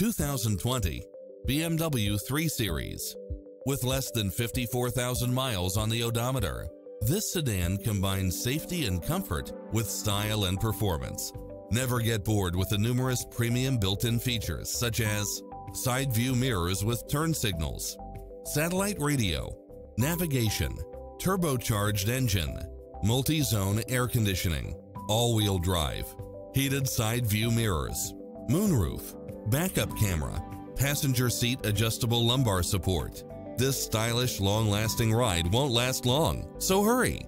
2020 BMW 3 Series. With less than 54,000 miles on the odometer, this sedan combines safety and comfort with style and performance. Never get bored with the numerous premium built-in features such as side view mirrors with turn signals, satellite radio, navigation, turbocharged engine, multi-zone air conditioning, all-wheel drive, heated side view mirrors, moonroof, backup camera, passenger seat adjustable lumbar support. This stylish, long-lasting ride won't last long, so hurry!